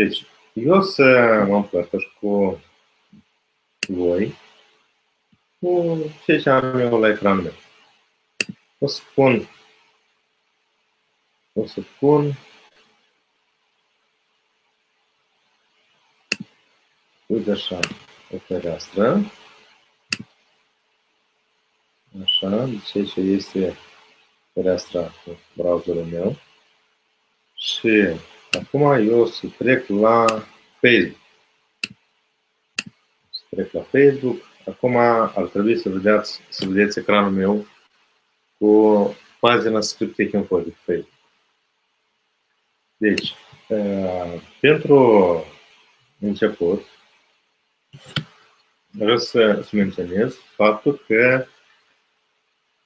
Deci, eu o să mă împărtăș cu voi cu ce ce am eu la ecranul meu. O să pun o să pun uite așa o fereastră așa, deci ce este fereastra cu browserul meu și acum eu o să trec la Facebook. Să trec la Facebook. Acum ar trebui să vedeți, să vedeți ecranul meu cu pagina Scriptic Info de Facebook. Deci, uh, pentru început, vreau să, să menționez faptul că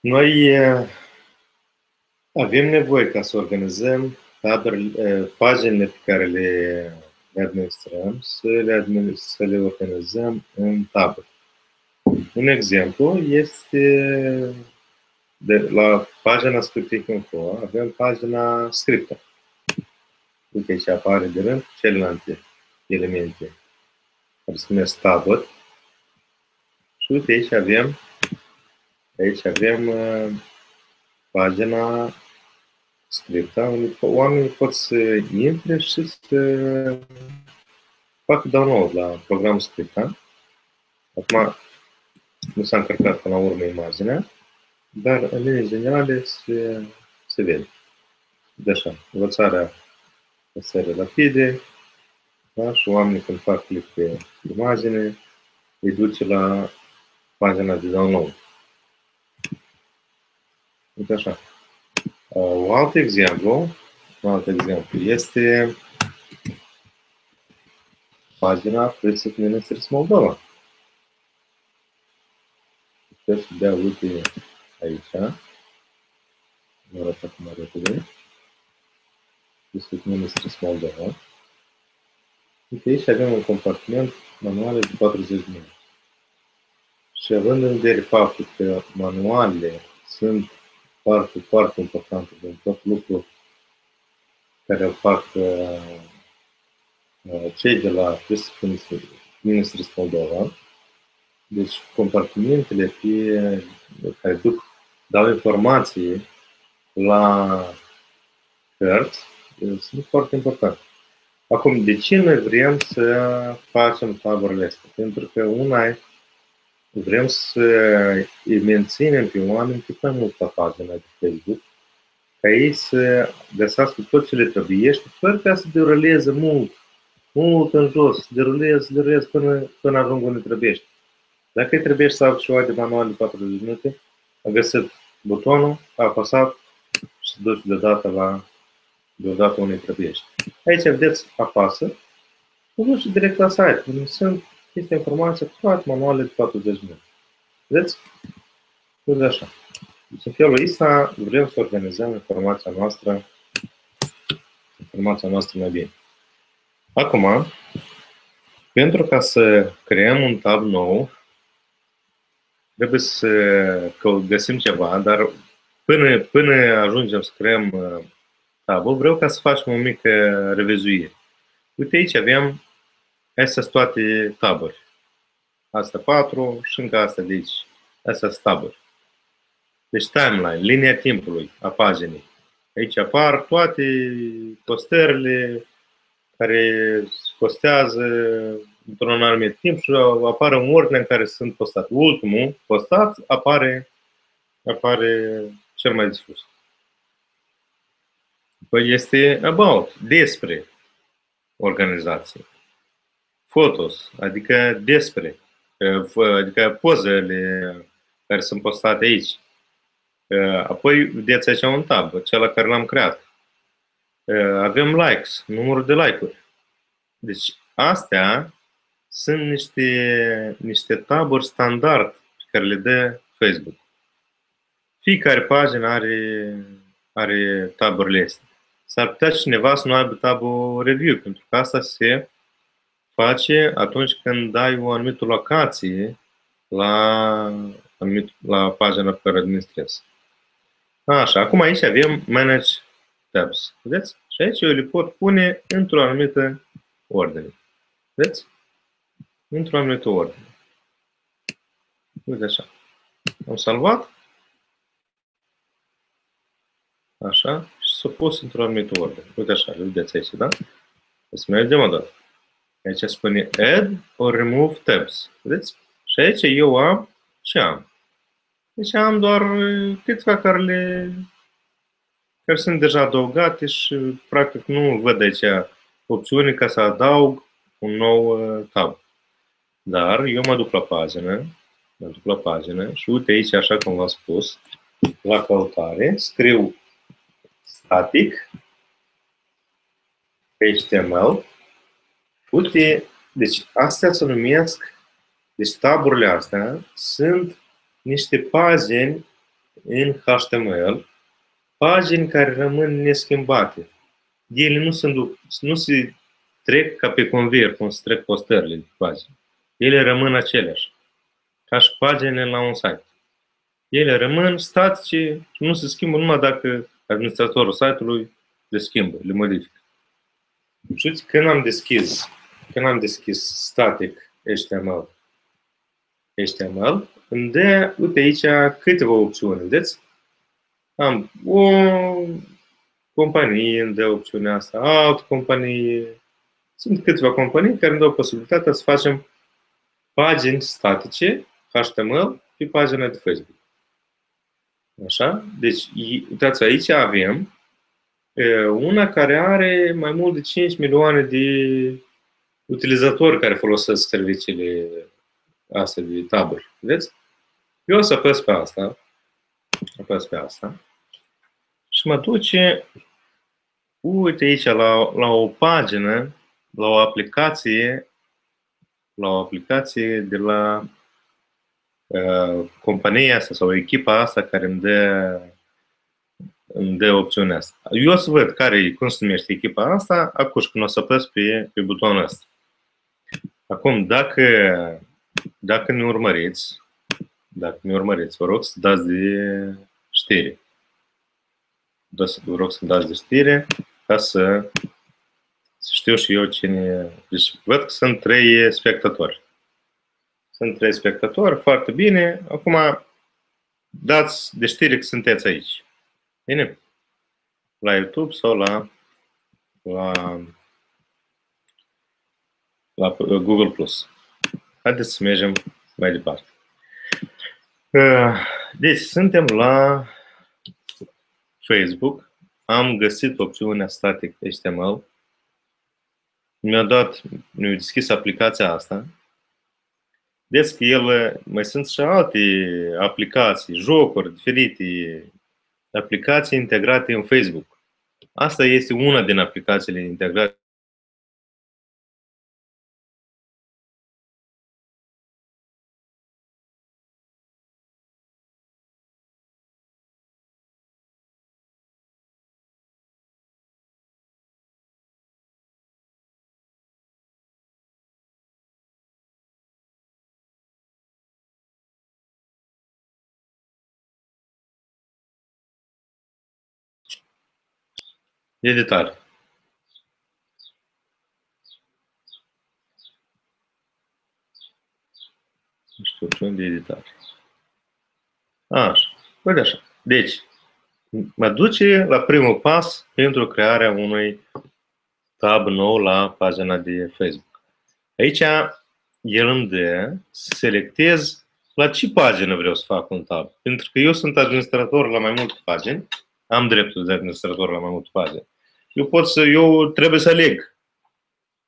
noi uh, avem nevoie ca să organizăm taberele, uh, paginile pe care le, le administrăm, să le, administrăm, să le organizăm în tabere. Un exemplu este de la pagina Scriptic Info, avem pagina Scriptă. Uite aici apare de rând celelalte elemente care se numesc tabări. Și uite aici avem aici avem uh, pagina scriptă unde oamenii pot să intre și să facă download la programul scripta. Acum nu s-a încărcat până la urmă imaginea, dar în linii generale se, se vede. De așa, învățarea serie rapide, da? și oamenii când fac click pe imagine, îi duce la pagina de download. Uite așa. Un alt exemplu, un alt exemplu este pagina Prețul Ministries Moldova. Puteți să dea uite aici. Nu arăt acum repede despre Ministries Moldova. Uite, aici avem un compartiment manuale de 40 de minute. Și având în vedere faptul că manualele sunt foarte, foarte importante din tot lucrul care îl fac uh, uh, cei de la Ministries Moldova, deci compartimentele pe, care duc, dau informații la cărți sunt foarte importante. Acum, de ce noi vrem să facem taberele astea? Pentru că una vrem să îi menținem pe oameni cât mai mult pe pagina de Facebook, ca ei să găsească tot ce le trebuie, fără ca să deruleze mult, mult în jos, deruleze, deruleze până, până ajung unde trebuie. Dacă îi trebuie să facă ceva de manual de 40 de minute, a găsit butonul, a apăsat și se duce deodată la deodată unde trebuie. Aici, vedeți, apasă, vă duce direct la site, unde sunt este informația cu toate manualele de 40 minute. Vedeți? Uite așa. Deci, în felul ăsta vrem să organizăm informația noastră informația noastră mai bine. Acum, pentru ca să creăm un tab nou, trebuie să găsim ceva, dar până, până ajungem să creăm uh, tabul, vreau ca să facem o mică revizuire. Uite aici avem Astea sunt toate taburi. Asta 4 și încă asta de aici. Astea sunt taburi. Deci timeline, linia timpului a paginii. Aici apar toate postările care postează într-un anumit timp și apare un ordine în care sunt postate. Ultimul postat apare, apare cel mai de sus. Păi este about, despre organizație. Photos, adică despre, adică pozele care sunt postate aici. Apoi vedeți aici un tab, cel care l-am creat. Avem likes, numărul de like-uri. Deci astea sunt niște, niște taburi standard pe care le dă Facebook. Fiecare pagină are, are taburile astea. S-ar putea cineva să nu aibă tabul review, pentru că asta se face atunci când dai o anumită locație la, anumit, la pagina pe care administrezi. Așa, acum aici avem Manage Tabs. Vedeți? Și aici eu le pot pune într-o anumită ordine. Vedeți? Într-o anumită ordine. Uite așa. Am salvat. Așa. Și s-a pus într-o anumită ordine. Uite așa, vedeți aici, da? Să mergem o dată. Aici spune add or remove tabs. Vedeți? Și aici eu am ce am. Deci am doar câteva care, le, care sunt deja adăugate și practic nu văd aici opțiune ca să adaug un nou tab. Dar eu mă duc la pagină, mă duc la pagină și uite aici, așa cum v-am spus, la căutare, scriu static, HTML, uite, deci astea se numesc, deci taburile astea sunt niște pagini în HTML, pagini care rămân neschimbate. Ele nu, sunt, nu se trec ca pe conveier, cum se trec postările de pagini. Ele rămân aceleași, ca și paginile la un site. Ele rămân statice și nu se schimbă numai dacă administratorul site-ului le schimbă, le modifică. Știți, când am deschis, când am deschis static HTML, HTML, îmi dă, uite aici, câteva opțiuni, vedeți? Am o companie îmi dă opțiunea asta, altă companie. Sunt câteva companii care îmi dau posibilitatea să facem pagini statice, HTML, pe pagina de Facebook. Așa? Deci, uitați, aici avem una care are mai mult de 5 milioane de utilizatori care folosesc serviciile astea de taburi. Vedeți? Eu o să apăs pe asta, apăs pe asta și mă duce, uite aici, la, la o pagină, la o aplicație, la o aplicație de la uh, compania asta sau echipa asta care îmi dă, îmi dă opțiunea asta. Eu o să văd care cum se numește echipa asta, acum când o să apăs pe, pe butonul ăsta. Acum, dacă, dacă ne urmăriți, dacă ne urmăriți, vă rog să dați de știre. Vă rog să dați de știre ca să, să știu și eu cine... Deci văd că sunt trei spectatori. Sunt trei spectatori, foarte bine. Acum dați de știre că sunteți aici. Bine? La YouTube sau la, la, la Google+. Plus. Haideți să mergem mai departe. Deci, suntem la Facebook. Am găsit opțiunea static HTML. Mi-a dat, mi-a deschis aplicația asta. Deci că el, mai sunt și alte aplicații, jocuri diferite, aplicații integrate în Facebook. Asta este una din aplicațiile integrate Editare. Nu știu ce unde editare. Așa. Uite așa. Deci, mă duce la primul pas pentru crearea unui tab nou la pagina de Facebook. Aici el îmi dă să selectez la ce pagină vreau să fac un tab. Pentru că eu sunt administrator la mai multe pagini, am dreptul de administrator la mai multe pagini eu pot să, eu trebuie să aleg.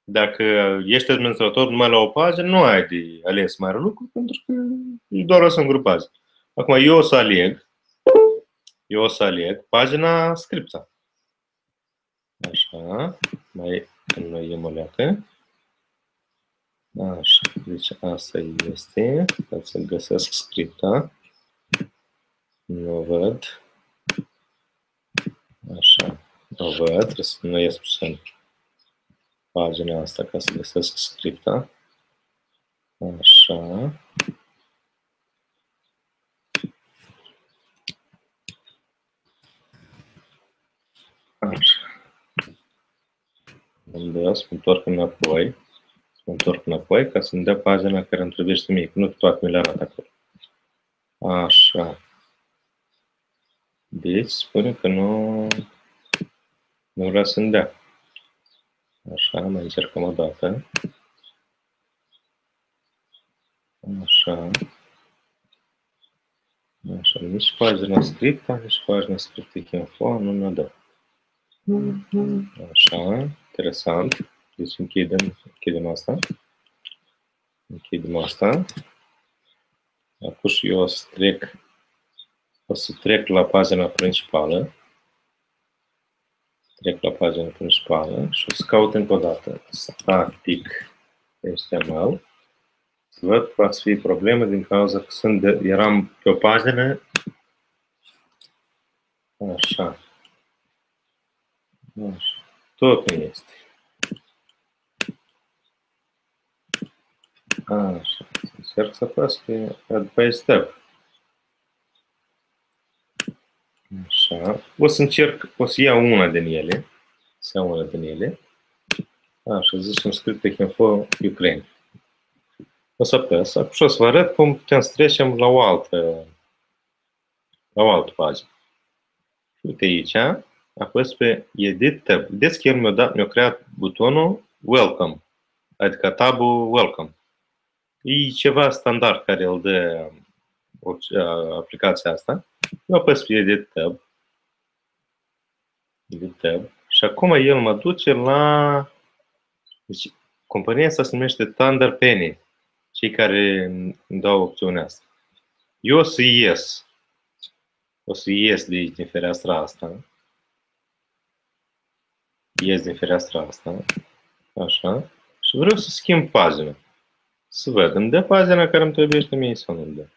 Dacă ești administrator numai la o pagină, nu ai de ales mare lucru, pentru că e doar o singură pagină. Acum, eu o să aleg, eu o să aleg pagina scripta. Așa, mai înnoiem o leacă. Așa, deci asta este, ca să găsesc scripta. Nu văd. Așa. O văd, trebuie să nu ies puțin pagina asta ca să găsesc scripta. Așa. Așa. îmi dă să mă întorc înapoi, să mă întorc înapoi ca să-mi dea pagina care îmi trebuie mie, nu toate mi le arată acolo. Așa. Deci spune că nu, nu vrea să-mi dea. Așa, mai încercăm o dată. Așa. Așa, nici pagina scriptă, nici pagina scriptă info nu ne dă. Așa, interesant. Deci închidem, închidem asta. Închidem asta. Acum și eu o să trec, o să trec la pagina principală. Trec la pagina principală și o să caut încă o dată static HTML. Să văd că să fie problemă din cauza că sunt de, eram pe o pagină Așa. Așa. Tot nu este. Așa. Încerc să fac pe add by step. Așa. O să încerc, o să iau una din ele. Să iau una din ele. Așa, zicem scripte info Ukraine. O să apăs. Acum și o să vă arăt cum putem să trecem la o altă, la o altă pagină. Uite aici, apăs pe Edit Tab. Vedeți că el mi-a, dat, mi-a creat butonul Welcome, adică tabul Welcome. E ceva standard care îl dă aplicația asta. Eu apăs pe Edit Tab. Edit Tab. Și acum el mă duce la... Deci, compania asta se numește Thunder Penny. Cei care îmi dau opțiunea asta. Eu o să ies. O să ies de aici, din fereastra asta. Ies din fereastra asta. Așa. Și vreau să schimb pagina. Să văd, îmi dă pagina care îmi trebuie mie sau nu îmi dă.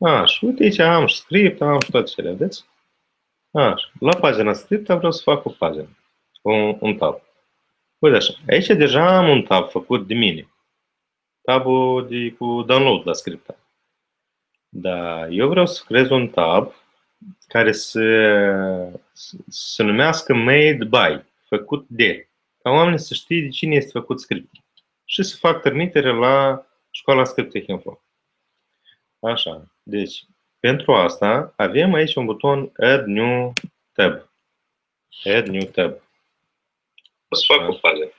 Așa, uite aici am și script, am și toate cele, vedeți? Așa, la pagina script vreau să fac o pagină, un, un tab. Uite așa, aici deja am un tab făcut de mine. Tabul de, cu download la script. Dar eu vreau să creez un tab care să se numească made by, făcut de, ca oamenii să știe de cine este făcut script și să fac trimitere la școala Info. Așa, deci pentru asta avem aici un buton Add New Tab. Add New Tab. O să fac o fază.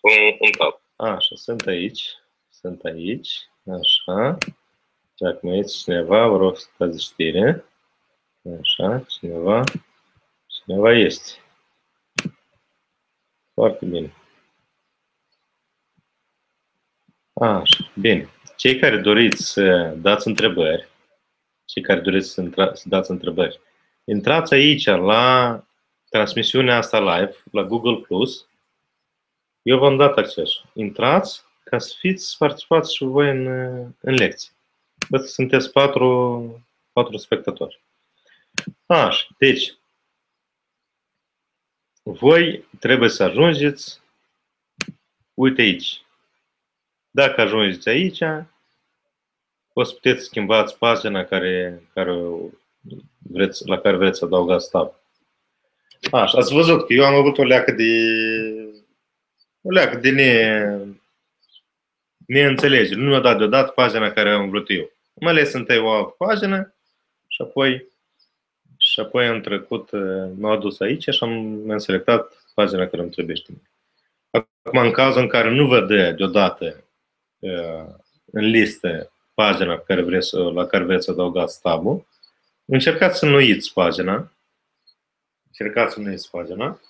Un, un tab. Așa, sunt aici. Sunt aici. Așa. Dacă mai este cineva, vă rog să dați știre. Așa, cineva, cineva este. Foarte bine. Așa, bine. Cei care doriți să dați întrebări, cei care doriți să, intra, să dați întrebări, intrați aici la transmisiunea asta live, la Google+. Plus. Eu v-am dat acces. Intrați ca să fiți, participați și voi în, în lecții. Văd că sunteți patru, patru spectatori. Așa, deci, voi trebuie să ajungeți, uite aici. Dacă ajungeți aici, o să puteți schimbați pagina care, care vreți, la care vreți să adăugați tab. Așa, ați văzut că eu am avut o leacă de o leacă de ne, neînțelegere. Nu mi-a dat deodată pagina care am vrut eu. Am ales întâi o altă pagină și apoi și apoi am trecut, uh, m-au adus aici și am, mi-am selectat pagina care îmi trebuie mie. Acum, în cazul în care nu vă dă deodată uh, în listă pagina care vreți, la care vreți să adăugați tabul, încercați să înnoiți pagina. Încercați să înnoiți pagina.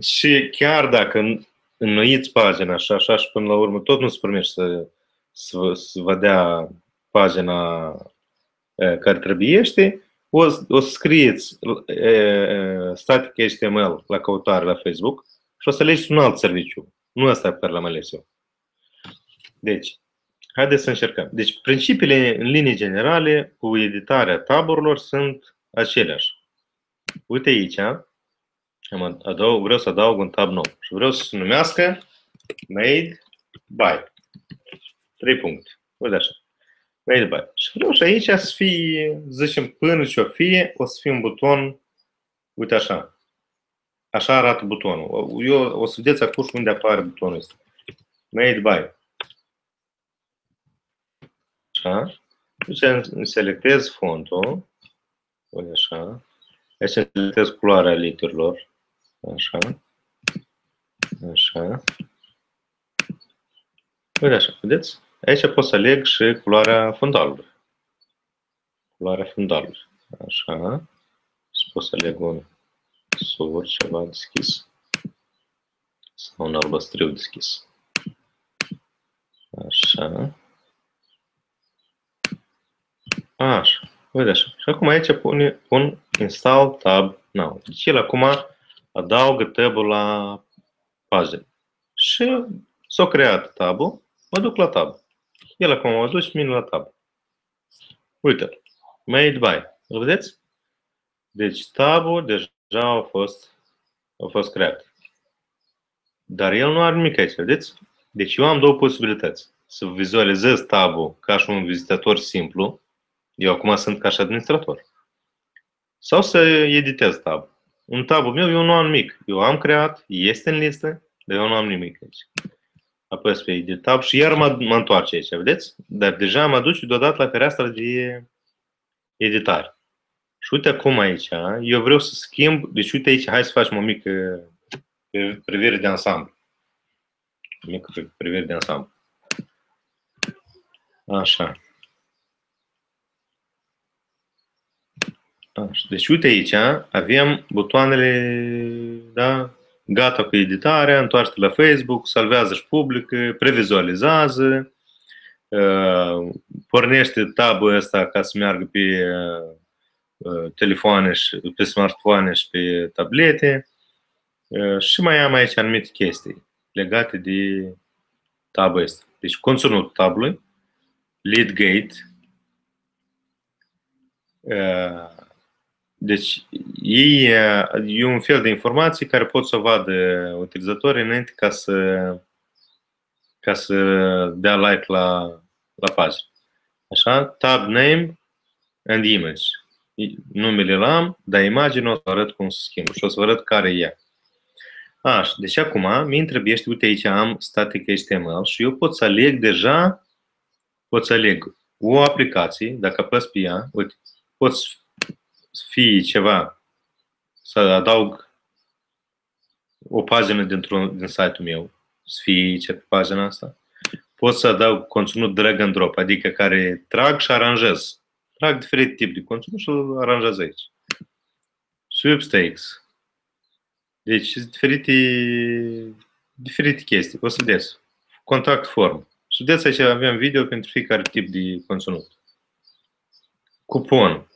Și chiar dacă înnoiți pagina și așa și până la urmă tot nu se primește să, să, să vă dea pagina uh, care trebuiește, o, o să scrieți e, static HTML la căutare la Facebook și o să alegeți un alt serviciu. Nu asta pe care l-am ales eu. Deci, haideți să încercăm. Deci, principiile în linii generale cu editarea taburilor sunt aceleași. Uite aici, am adaug, vreau să adaug un tab nou și vreau să se numească Made by. Trei puncte. Uite așa. Mai departe. Și vreau și aici să fie, zicem, până ce o fie, o să fie un buton, uite așa. așa arată butonul. Eu o să vedeți acum și unde apare butonul ăsta. Made by. Așa. Deci selectez fontul. Pune așa. Aici selectez culoarea literilor. Așa. Așa. Uite așa, vedeți? Aici pot să aleg și culoarea fundalului. Culoarea fundalului. Așa. Și pot să aleg un sur ceva deschis. Sau un albăstriu deschis. Așa. Așa. Uite așa. Și acum aici pune, pun install tab now. Deci el acum adaugă tabul la pagină. Și s-a creat tabul, mă duc la tab. El acum mă duc și mine la tab. Uite, made by. Îl vedeți? Deci tabul deja a fost, a fost creat. Dar el nu are nimic aici, vedeți? Deci eu am două posibilități. Să vizualizez tabul ca și un vizitator simplu. Eu acum sunt ca și administrator. Sau să editez tab. Un tabul meu eu nu am nimic. Eu am creat, este în listă, dar eu nu am nimic aici. Apăs pe edit tab și iar mă, mă întoarce aici, vedeți? Dar deja mă duce deodată la fereastra de editare. Și uite acum aici, eu vreau să schimb, deci uite aici, hai să facem o mică privire de ansamblu. O mică privire de ansamblu. Așa. Așa. Deci uite aici, avem butoanele, da, gata cu editarea, întoarce la Facebook, salvează și publică, previzualizează, uh, pornește tabul ăsta ca să meargă pe uh, telefoane și pe smartphone și pe tablete uh, și mai am aici anumite chestii legate de tabul ăsta. Deci conținutul tabului, lead gate, deci, ei, e un fel de informații care pot să vadă utilizatorii înainte ca să, ca să dea like la, la pagină. Așa, tab name and image. Numele l am, dar imaginea o să arăt cum să schimb și o să vă arăt care e ea. Așa, deci acum mi trebuie, uite aici am static HTML și eu pot să aleg deja, pot să aleg o aplicație, dacă apăs pe ea, uite, pot să fie ceva, să adaug o pagină dintr-un, din site-ul meu, să fie aici pe pagina asta. Pot să adaug conținut drag and drop, adică care trag și aranjez. Trag diferite tipuri de conținut și îl aranjez aici. Sweepstakes. Deci, diferite, diferite chestii. O să vedeți. Contact form. Și vedeți aici avem video pentru fiecare tip de conținut. Cupon.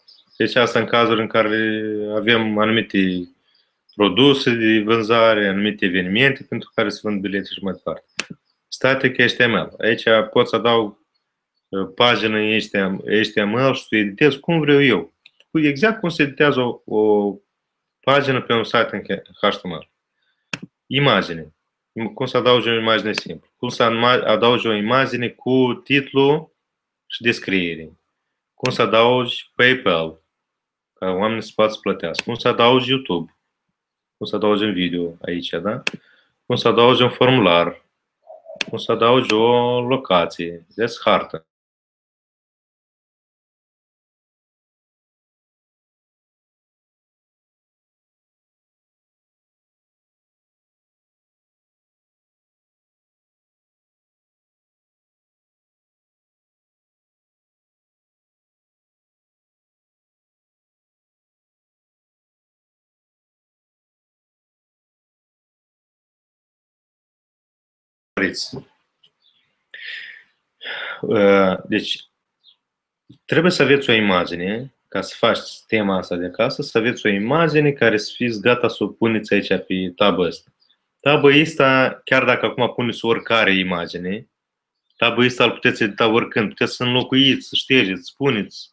Deci asta în cazuri în care avem anumite produse de vânzare, anumite evenimente pentru care se vând bilete și mai departe. Static HTML. Aici pot să adaug uh, pagină HTML și să editez cum vreau eu. Exact cum se editează o, o pagină pe un site în HTML. Imagine. Cum să adaugi o imagine simplă. Cum să adaugi o imagine cu titlu și descriere. Cum să adaugi PayPal ca oamenii să poată să plătească. Cum să adaugi YouTube, cum să adaugi un video aici, da? Cum să adaugi un formular, cum să adaugi o locație, des hartă. Preț. Uh, deci, trebuie să aveți o imagine, ca să faci tema asta de acasă, să aveți o imagine care să fiți gata să o puneți aici pe tabă ăsta. Tabă ăsta, chiar dacă acum puneți oricare imagine, tabă ăsta îl puteți edita oricând, puteți să înlocuiți, să ștergeți, spuneți,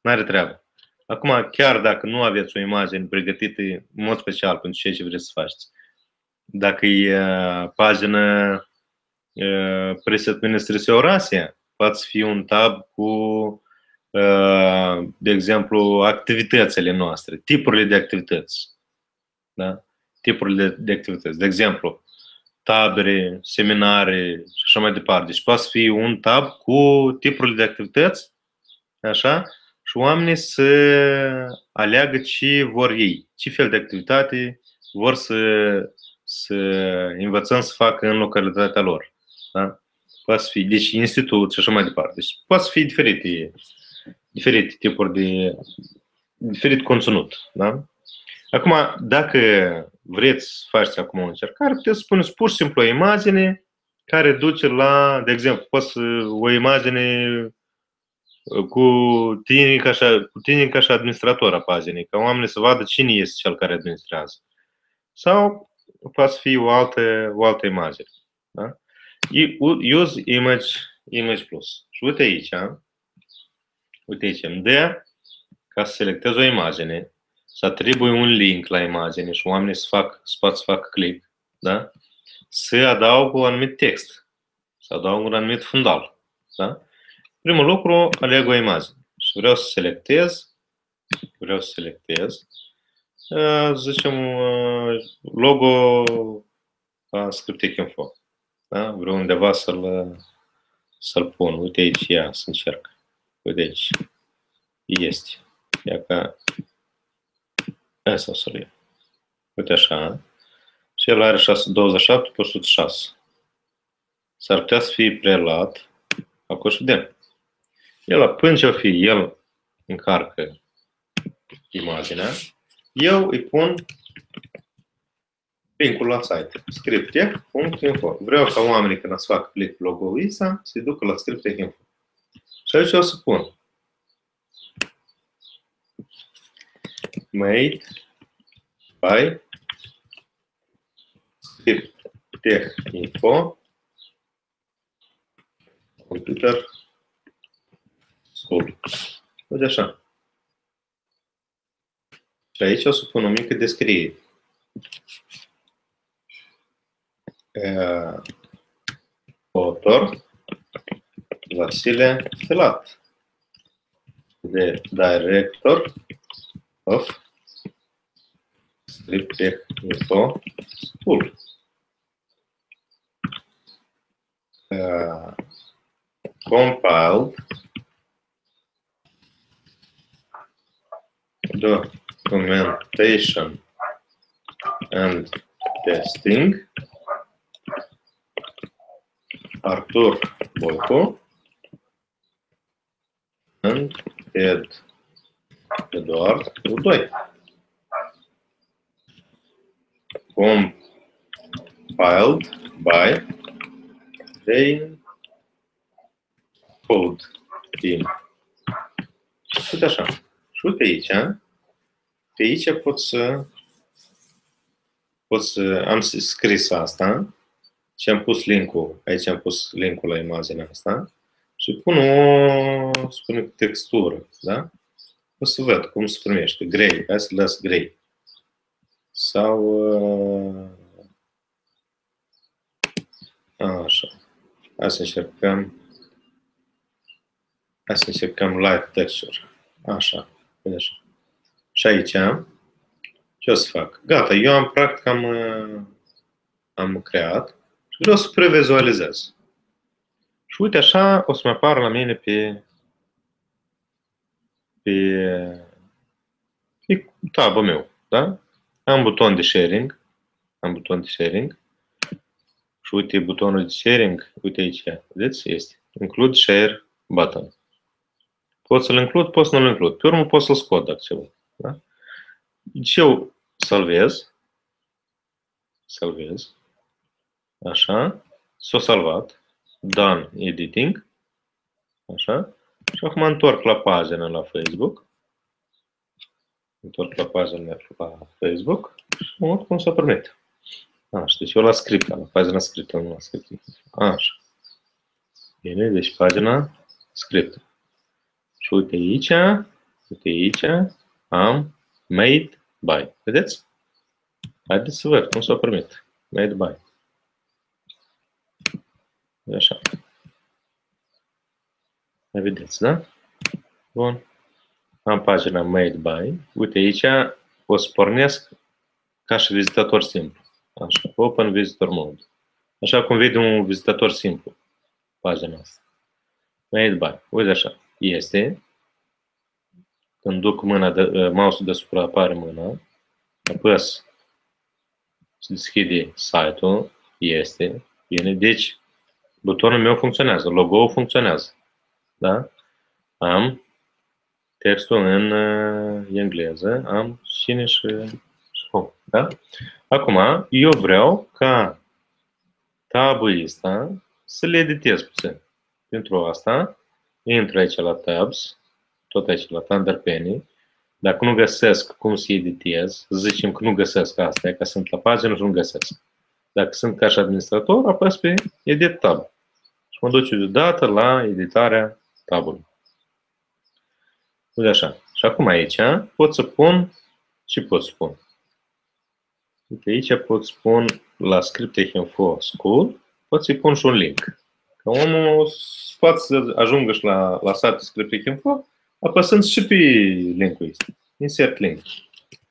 n-are treabă. Acum, chiar dacă nu aveți o imagine pregătită în mod special pentru ceea ce vreți să faceți, dacă e uh, pagină preset ministrese orație. Poate fi un tab cu, de exemplu, activitățile noastre, tipurile de activități. Da? tipurile de, de activități. De exemplu, tabere, seminare și așa mai departe. Deci poate fi un tab cu tipurile de activități, așa, și oamenii să aleagă ce vor ei, ce fel de activitate vor să, să învățăm să facă în localitatea lor. Da? Poate fi, deci institut și așa mai departe. Deci poate fi diferite, diferite tipuri de, diferit conținut. Da? Acum, dacă vreți să faceți acum o încercare, puteți să spuneți pur și simplu o imagine care duce la, de exemplu, poți o imagine cu tine ca și, cu tine ca și administrator a paginii, ca oamenii să vadă cine este cel care administrează. Sau poate fi o altă, o altă imagine. Da? Use image, image plus. Și uite aici, uite aici, îmi dă ca să selectez o imagine, să atribui un link la imagine și oamenii să fac, să pot să fac click, da? să adaug un anumit text, să adaug un anumit fundal. Da? Primul lucru, aleg o imagine și vreau să selectez, vreau să selectez, uh, zicem, uh, logo a Scriptic Info. Da? Vreau undeva să-l, să-l pun. Uite aici, ia, să încerc. Uite aici. Este. Ia ca... Asta o să-l iau. Uite așa. Și el are 27 pe 106. S-ar putea să fie prelat. Acum și vedem. El, până ce o fi, el încarcă imaginea, eu îi pun linkul la site, scriptech.info. Vreau ca oamenii când să fac click logo-ul ăsta, să-i ducă la scriptech.info. Și aici o să pun made by scriptech.info computer School. Uite așa. Și aici o să pun o mică descriere. Autor Vasile Filat. The director of Scriptech Info School. Uh, compiled documentation and testing Artur Boico and Ed Eduard Udoi. Compiled by Dane Code Team. Uite așa. Și uite aici, pe aici pot să, pot să am scris asta și am pus linkul, aici am pus linkul la imaginea asta și pun o, spune, textură, da? O să văd cum se primește. Grey, hai să las grey. Sau uh, așa. Hai să încercăm Hai să încercăm live texture. Așa. Vede așa. Și aici, ce o să fac? Gata, eu am practic am, am creat și vreau să previzualizez. Și uite așa o să mă apară la mine pe, pe, pe tabul meu. Da? Am buton de sharing. Am buton de sharing. Și uite butonul de sharing, uite aici, vedeți, este include share button. Pot să-l includ, pot să nu-l includ. Pe urmă pot să-l scot dacă ceva. Da? Deci eu salvez. Salvez. Așa. S-a salvat. Done editing. Așa. Și acum întorc la pagina la Facebook. Întorc la pagina la Facebook și mă uit cum să permit. Așa, deci eu la script, la pagina script, nu la script. Așa. Bine, deci pagina script. Și uite aici, uite aici, am made by. Vedeți? Haideți să văd cum s-a primit. Made by. Așa. Vedeți, da? Bun. Am pagina made by. Uite aici o să pornesc ca și vizitator simplu. Așa, Open Visitor Mode. Așa cum vede un vizitator simplu pagina asta. Made by. Uite așa. Este. Când duc mâna de, uh, mouse-ul deasupra apare mâna. Apăs se deschide site-ul. Este. Bine. Deci, butonul meu funcționează. Logo-ul funcționează. Da? Am textul în uh, engleză. Am cine și, și home. Da? Acum, eu vreau ca tabul ăsta să le editez puțin. Pentru asta, intru aici la Tabs, tot aici la Thunderpenny. Dacă nu găsesc cum să editez, zicem că nu găsesc asta, că sunt la pagină și nu găsesc. Dacă sunt ca și administrator, apăs pe Edit Tab. Și mă duce deodată la editarea tabului. Uite așa. Și acum aici pot să pun ce pot spun. Uite aici pot spun la Info School, pot să-i pun și un link. Că omul poate să ajungă și la, la site Info, apăsând și pe linkul ăsta. Insert link.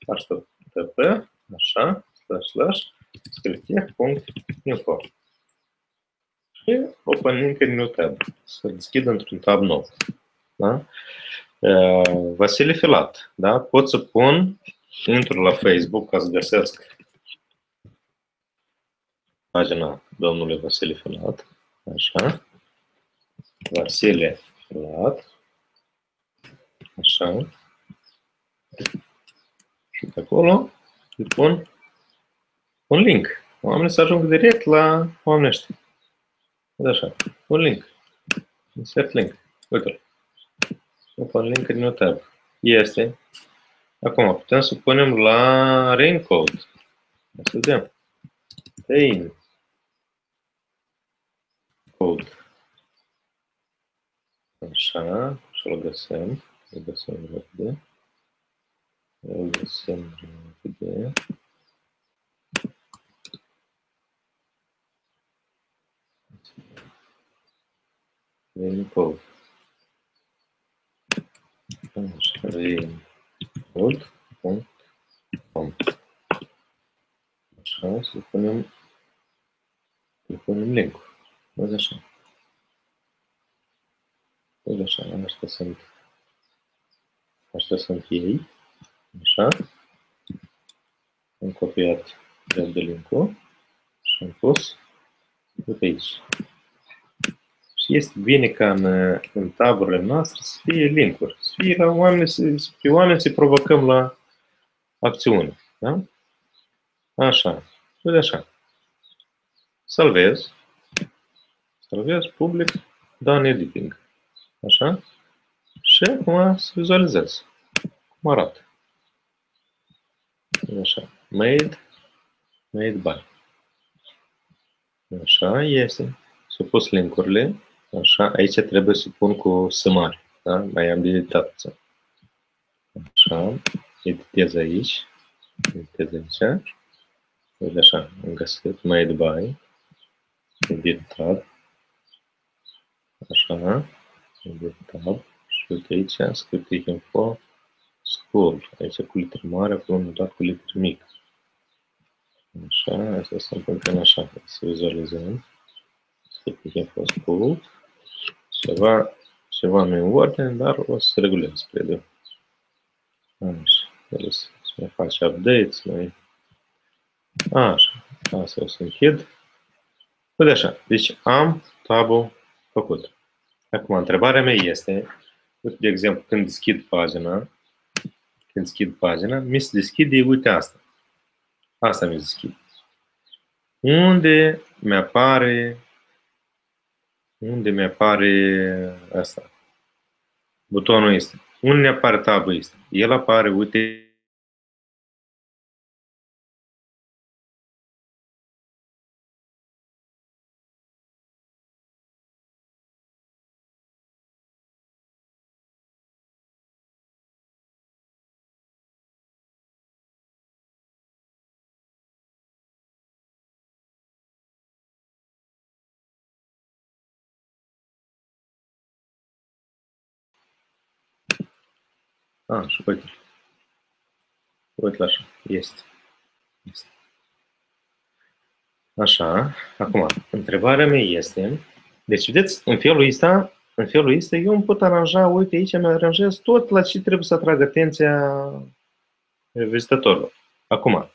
HTTP, așa, slash, slash, scriptech.info. Și open link în new tab. Să deschid într-un tab nou. Da? Uh, Vasile Filat, da? Pot să pun, intru la Facebook ca să găsesc pagina domnului Vasile Filat. Așa. Vasile Filat. Așa. Și pe acolo îi pun un link. Oamenii să ajung direct la oamenii ăștia. Așa. Un link. Insert link. Uite-l. Open link new tab. Este. Acum putem să punem la Raincode. Să vedem. Rain. Code. Așa. Și o găsim. Îl găsim repede. Îl găsim repede. Raincode. Raincode.com Așa, să punem, să punem link-ul. Văd așa. Văd așa, astea sunt, astea sunt ei. Așa. Am copiat de link-ul și am pus uite aici. Și este bine ca în, în taburile noastre să fie linkuri, să fie la oameni, să, să fie oameni să provocăm la acțiune. Da? Așa. Uite așa. Salvez. Salvez public, done editing. Așa. Și acum să vizualizez cum arată. Așa. Made. Made by. Așa, este. S-au pus linkurile. Așa, aici trebuie să pun cu S mare. Da? Mai am editat. Așa, editez aici. Editez aici. Uite așa, am găsit made by. Edit tab. Așa, edit tab. Și uite aici, script info, school. Aici cu literă mare, acolo nu doar cu literă mică. Așa, asta să punem așa, să vizualizăm. Script info, school ceva, ceva nu e în ordine, dar o să regulez, cred eu. Așa, trebuie să mai faci update, să mai... Așa, asta o să închid. Uite așa, deci am tabul făcut. Acum, întrebarea mea este, uite, de exemplu, când deschid pagina, când deschid pagina, mi se deschide, uite asta. Asta mi se deschide. Unde mi-apare unde mi apare asta? Butonul este. Unde apare tabul este? El apare, uite, А, uite. Uite la așa. Este. Așa, acum, întrebarea mea este, deci vedeți, în felul ăsta, în felul ăsta eu îmi pot aranja, uite aici mi aranjez tot la ce trebuie să atrag atenția vizitatorului. Acum,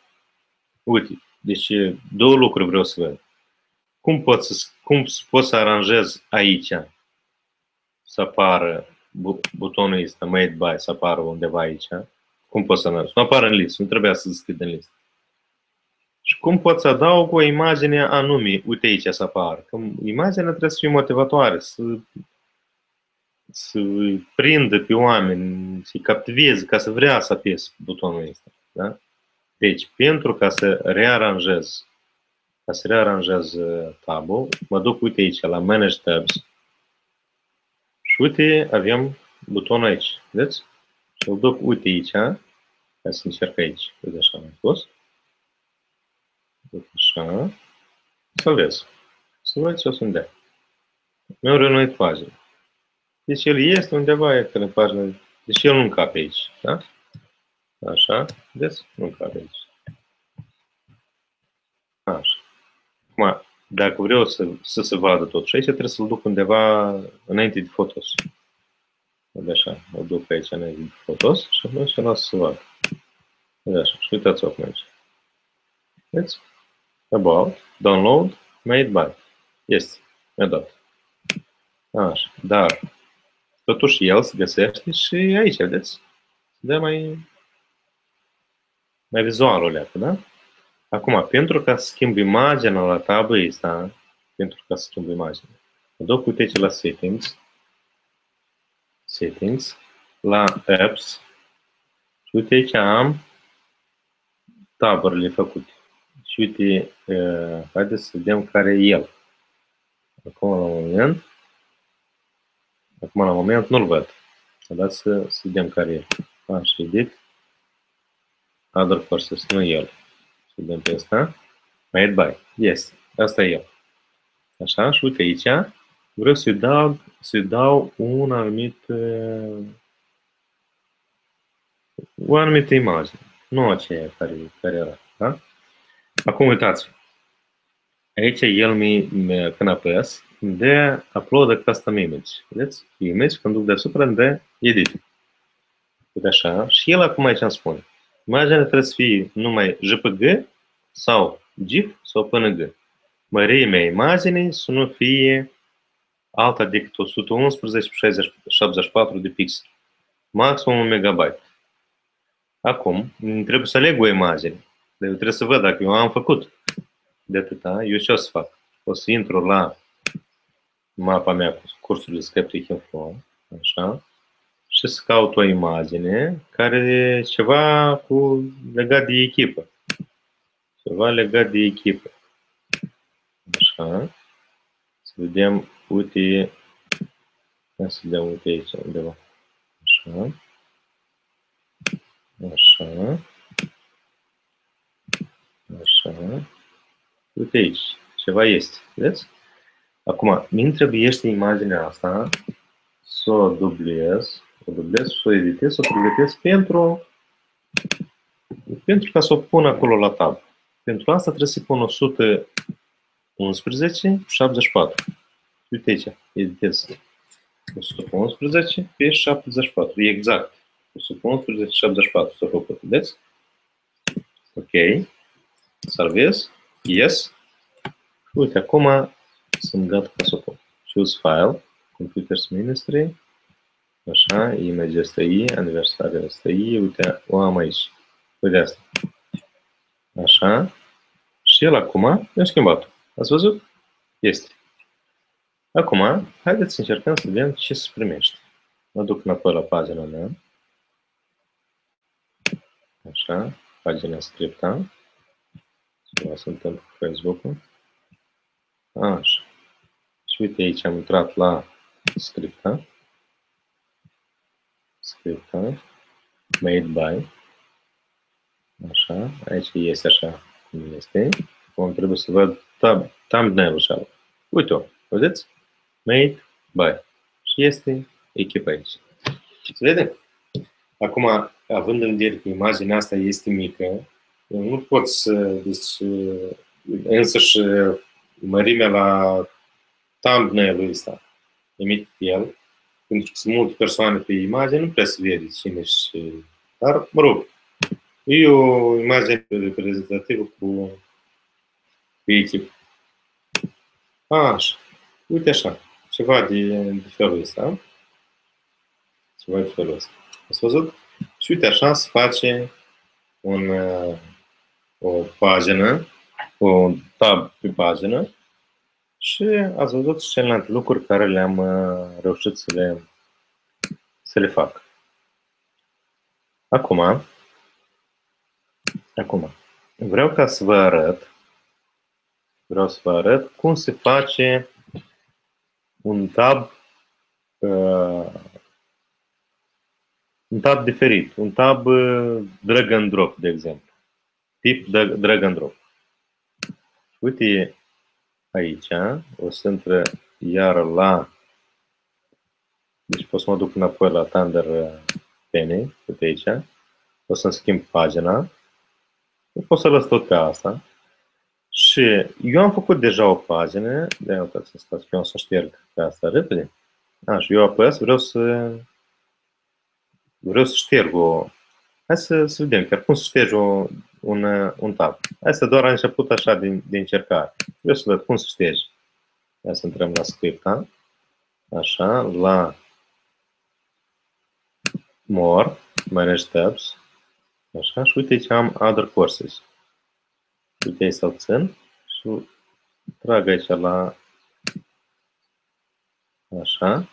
uite, deci două lucruri vreau să văd. Cum pot să, cum pot să aranjez aici să apară butonul ăsta, made by, să apară undeva aici? Cum pot să aranjez? Nu apară în listă, nu trebuia să scrie în listă. Și cum pot să adaug o imagine anume, uite aici să apară. Că imaginea trebuie să fie motivatoare, să, să prindă pe oameni, să-i captiveze, ca să vrea să apese butonul ăsta. Da? Deci, pentru ca să rearanjez, ca să rearanjez uh, tabul, mă duc, uite aici, la Manage Tabs. Și uite, avem butonul aici. Vedeți? Și îl duc, uite aici, ca să încerc aici. Uite așa am pus. Duc așa. Să vezi. Să văd ce o să îmi Mi-au renuit pagina. Deci el este undeva, e în pagina. Deci el nu încape aici. Da? Așa, vedeți? Nu cabe aici. Așa. Acum, dacă vreau să, să se vadă tot și aici, trebuie să-l duc undeva înainte de fotos. De așa, o duc aici înainte de fotos și atunci să las să vadă. De așa, și uitați-o acum aici. Vedeți? About, download, made by. Este, mi-a dat. Așa, dar totuși el se găsește și aici, vedeți? Se dă mai mai vizualul ăla, da? Acum, pentru ca să schimb imaginea la tabă asta, pentru ca să schimb imaginea, mă duc, uite la settings, settings, la apps, și uite aici am taburile făcute. Și uite, uh, haideți să vedem care e el. Acum la moment, acum la moment nu-l văd. Dați să, să vedem care e. Așa, edit other courses, nu el. Să vedem pe asta. Made by. Yes, asta e el. Așa, și uite aici, vreau să-i dau, să dau un anumit, o anumită imagine. Nu aceea care, care era. Da? Acum uitați. Aici el mi, mi când apăs, de upload a custom image. Vedeți? Image, când duc deasupra, de edit. Uite așa. Și el acum aici îmi spune. Imaginea trebuie să fie numai JPG sau GIF sau PNG. Mărimea imaginii să nu fie alta decât 111 74 de pixeli. Maximum 1 megabyte. Acum, trebuie să aleg o imagine. Deci trebuie să văd dacă eu am făcut de atâta, eu ce o să fac? O să intru la mapa mea cu cursurile Skeptic Info, așa, și să caut o imagine care e ceva cu legat de echipă. Ceva legat de echipă. Așa. Să vedem, uite, să vedem, uite aici undeva. Așa. Așa. Așa. Uite aici. Ceva este. Vedeți? Acum, mi trebuie imaginea asta să o dublez o dublez și o editez, să o pregătesc pentru, pentru ca să o pun acolo la tab. Pentru asta trebuie să pun 111 74. Uite aici, editez. 111 pe 74, e exact. 111 74 s-a făcut, vedeți? Ok. Salvez. Yes. Uite, acum sunt gata ca să o pun. Choose file, Computers Ministry. Așa, image asta e, aniversarea asta e, uite, o am aici. Uite asta. Așa. Și el acum i-a schimbat. Ați văzut? Este. Acum, haideți să încercăm să vedem ce se primește. Mă duc înapoi la pagina mea. Așa, pagina scripta. Ceva se întâmplă cu Facebook-ul. Așa. Și uite aici am intrat la scripta scriptă, made by, așa, aici este așa cum este, acum trebuie să văd tab, thumbnail-ul și Uite-o, vedeți? Made by. Și este echipa aici. Să vedem. Acum, având în vedere că imaginea asta este mică, nu pot să, deci, însăși mărimea la thumbnail-ul ăsta emit el, pentru că sunt multe persoane pe imagine, nu prea se vede cine și... Dar, mă rog, e o imagine reprezentativă cu, cu echipă. Așa. Uite așa. Ceva de, de felul ăsta. Ceva de felul ăsta. Ați văzut? Și uite așa se face un, o pagină, un tab pe pagină și ați văzut celelalte lucruri care le-am reușit să le, să le fac. Acum, acum, vreau ca să vă arăt, vreau să vă arăt cum se face un tab uh, un tab diferit, un tab uh, drag and drop, de exemplu. Tip drag and drop. Uite aici, o să intră iar la deci pot să mă duc înapoi la Thunder uh, Penny, uite aici. O să-mi schimb pagina. Pot să lăs tot pe asta. Și eu am făcut deja o pagină, de uitați să stați, eu o să șterg pe asta repede. Așa, eu apăs, vreau să vreau să șterg o... Hai să, să vedem chiar cum să ștergi o, un, un tab. Hai să doar a început așa din, din încercare. Vreau să văd cum să ștergi. Hai să intrăm la script, da? Așa, la More, Manage Tabs. Așa, și uite ce am Other Courses. Uite aici să-l țin și trag aici la așa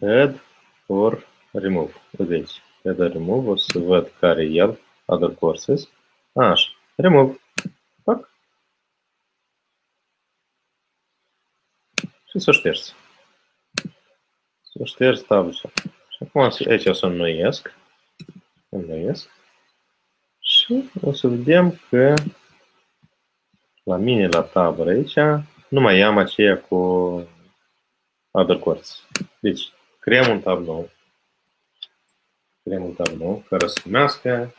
add or remove. Uite aici. Add or remove. O să văd care e el. Other courses. Așa. Remove. Fac. Și să ștergi. Să ștergi tabul Și acum aici o să înnoiesc. Înnoiesc. Și o să vedem că la mine la tabără aici nu mai am aceea cu other courses. Deci creăm un tablou. Creăm un tablou care se numească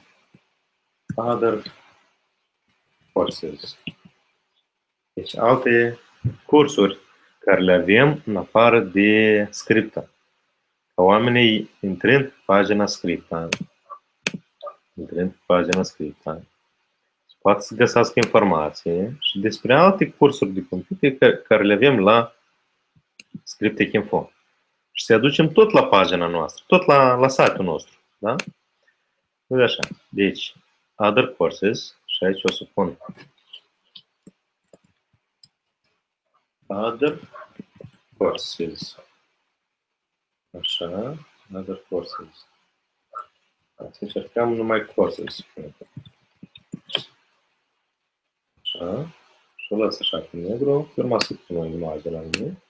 Other Courses. Deci alte cursuri care le avem în afară de scriptă. Ca oamenii intrând pagina scriptă, intrând pagina scriptă, poate să găsească informații și despre alte cursuri de computer care le avem la Scriptec Info și să aducem tot la pagina noastră, tot la, la site-ul nostru. Da? Uite așa. Deci, other courses și aici o să pun other courses. Așa, other courses. Să încercăm numai courses. Așa. Și o las așa cu negru. Urma să pun o imagine la mine.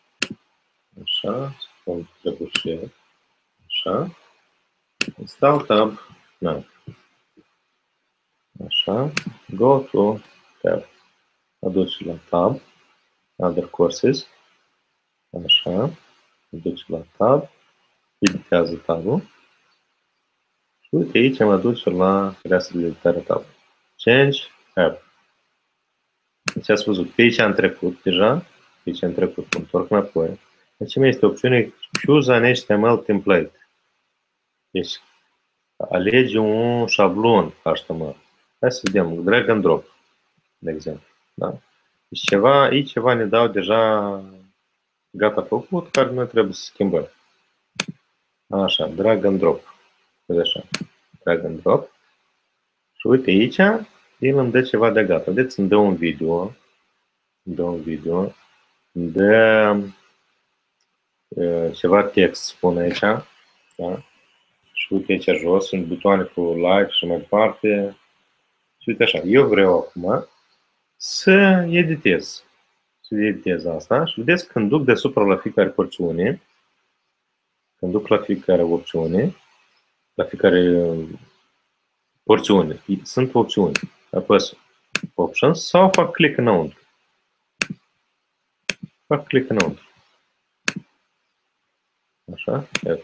Așa un trebușet, așa, îți dau tab, na. Așa, go to tab, aduci la tab, other courses, așa, aduci la tab, editează tabul. Și uite aici mă duce la fereastră de editare tab. Change app. Deci ați văzut, pe aici am trecut deja, pe aici am trecut, întorc înapoi, deci mai este opțiune Choose an HTML template. Deci, alege un șablon HTML. Hai să vedem, drag and drop, de exemplu. Da? Deci ceva, aici ceva ne dau deja gata făcut, care noi trebuie să schimbăm. Așa, drag and drop. Vezi așa, drag and drop. Și uite aici, el îmi dă ceva de gata. Vedeți, îmi dă un video, îmi dă un video, îmi dă ceva text spun aici, da? Și uite aici jos, sunt butoane cu like și mai departe. Și uite așa, eu vreau acum să editez. Să editez asta și vedeți când duc deasupra la fiecare porțiune, când duc la fiecare opțiune, la fiecare porțiune, sunt opțiuni. Apăs Options sau fac click înăuntru. Fac click înăuntru. Așa, iată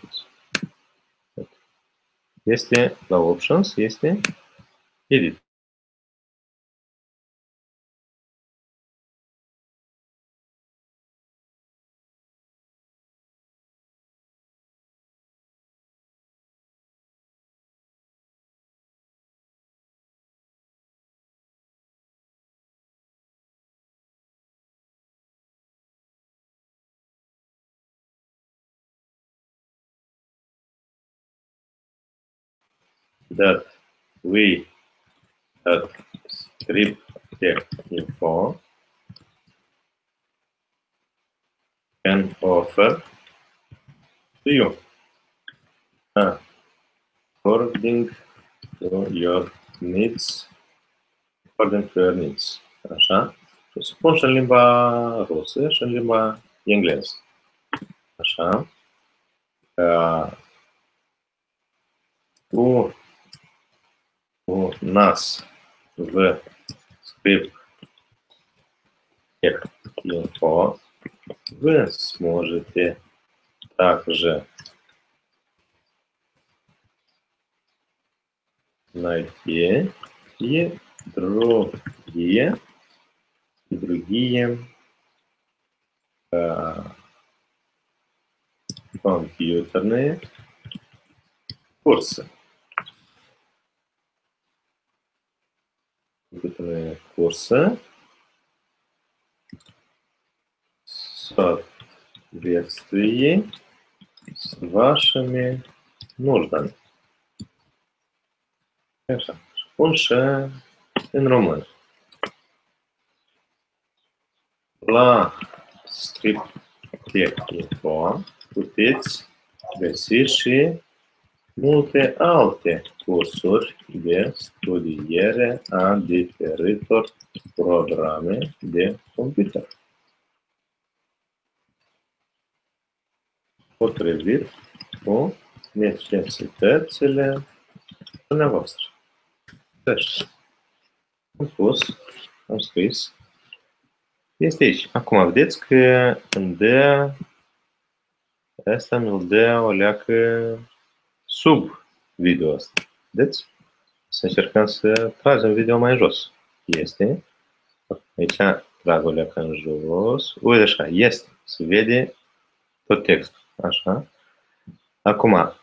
este la Options, este Edit. That we at script tech info can offer to you. According to your needs according to your needs. Așa și spun și în limba rusă și în limba engleză așa uh, у нас в скрипт инфо вы сможете также найти и другие и другие э, компьютерные курсы. Выбранные курсы в соответствии с вашими нуждами. Польша и Румын. La scriptie puteți găsi multe alte cursuri de studiere a diferitor programe de computer. Potrivit cu necesitățile dumneavoastră. Deci, am spus, am scris, este aici. Acum, vedeți că îmi dă, asta mi-l dă o leacă sub video ăsta. Vedeți? Să încercăm să tragem video mai jos. Este. Aici trag o leacă în jos. Uite așa, este. Se vede tot textul. Așa. Acum,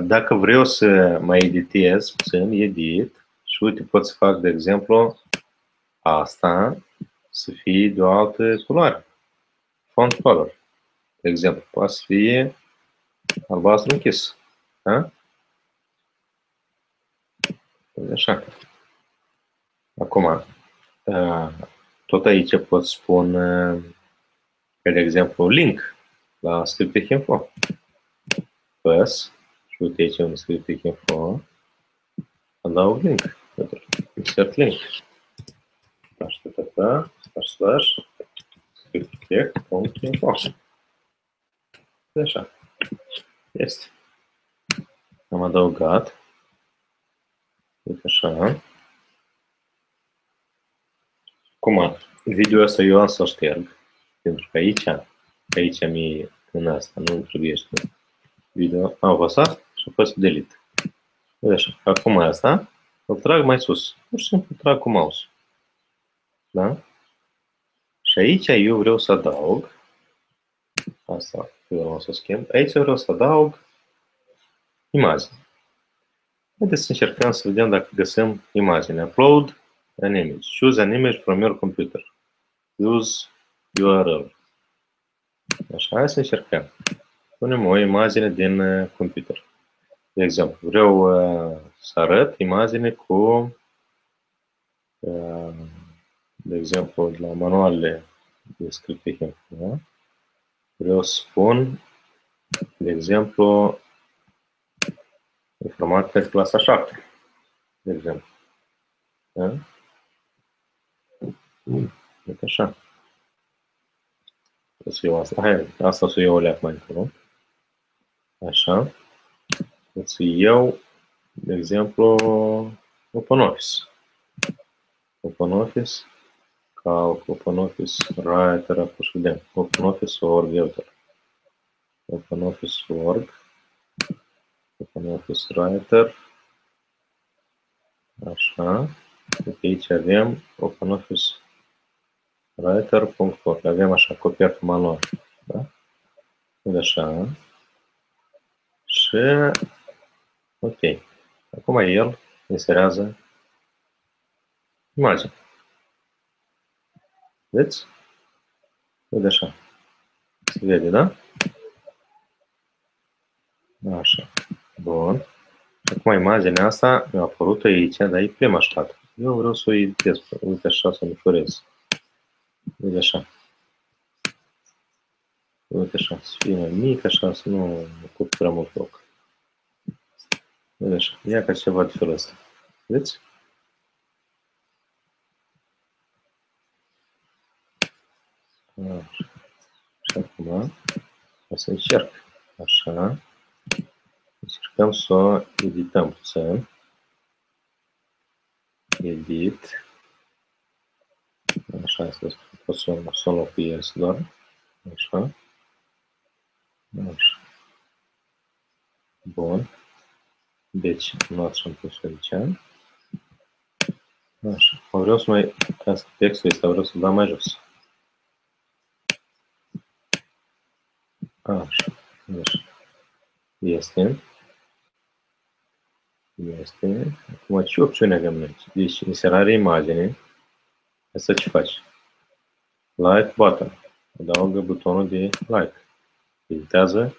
dacă vreau să mai editez puțin, edit și uite, pot să fac, de exemplu, asta să fie de o altă culoare. Font color. De exemplu, poate să fie albastru închis. Da? Așa. Acum, tot aici pot spune, de exemplu, link la scriptic info. Păs, și uite aici un scriptic info, adaug link. Insert link. http slash scriptic.info. Așa. Este. Am adăugat. Uite așa. Acum, video ăsta eu am să șterg, pentru că aici, aici mi în asta, nu trebuie să video. Am apăsat și apăs delete. Uite așa. Acum asta, îl trag mai sus. Pur și simplu trag cu mouse. Da? Și aici eu vreau să adaug, asta vreau să schimb, aici vreau să adaug imagine. Haideți să încercăm să vedem dacă găsim imagine. Upload an image. Choose an image from your computer. Use URL. Așa, hai să încercăm. Punem o imagine din uh, computer. De exemplu, vreau uh, să arăt imagine cu, uh, de exemplu, la manualele de scripting. Da? Vreau să spun, de exemplu, informatica clasa 7, de exemplu. Da? Uite așa. O să iau asta. Hai, asta o să iau o leac mai încolo. Așa. O să iau, de exemplu, OpenOffice. OpenOffice. Calc, OpenOffice, Writer, acum și vedem. OpenOffice.org, iau OpenOffice.org. OpenOffice Writer. Așa. Uite, aici avem OpenOffice Writer.org. Avem așa, copiat manual. Da? Uite așa. Și, ok. Acum el inserează imagine. Vedeți? Uite așa. Se vede, da? Așa. Bun. Acum imaginea asta mi-a apărut aici, dar e prima ștată. Eu vreau să o editez. Uite așa, să mi furez. Uite așa. Uite așa, să fie mai mic, așa, să nu ocup prea mult loc. Uite așa, ia ca ceva de felul ăsta. Vedeți? Așa. Și acum o să încerc. Așa. Încercăm să o edităm puțin. Edit. Așa, să pot să, să înlocuiesc doar. Așa. Așa. Bun. Deci, luați și am pus aici. Așa. Vreau să mai, ca textul ăsta vreau să-l dau mai jos. Așa. Așa. Este. Este. Acum, ce opțiune avem aici? Deci, inserare imagine. Asta ce faci? Like button. Adaugă butonul de like. Editează